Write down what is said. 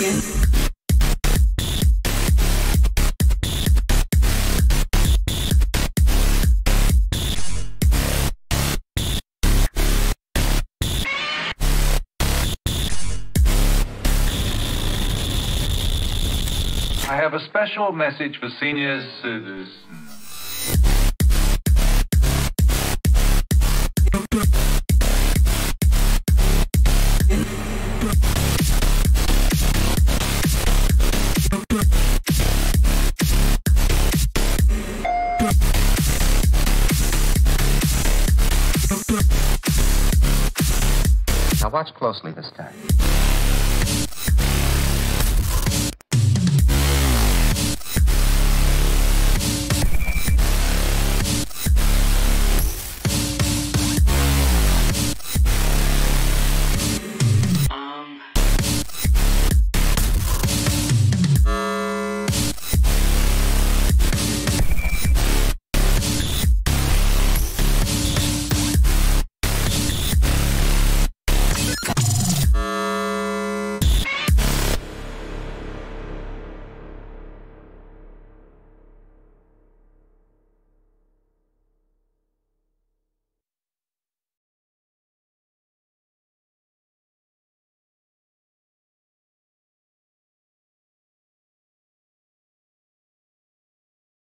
Yeah. I have a special message for seniors. Uh, Now watch closely this time.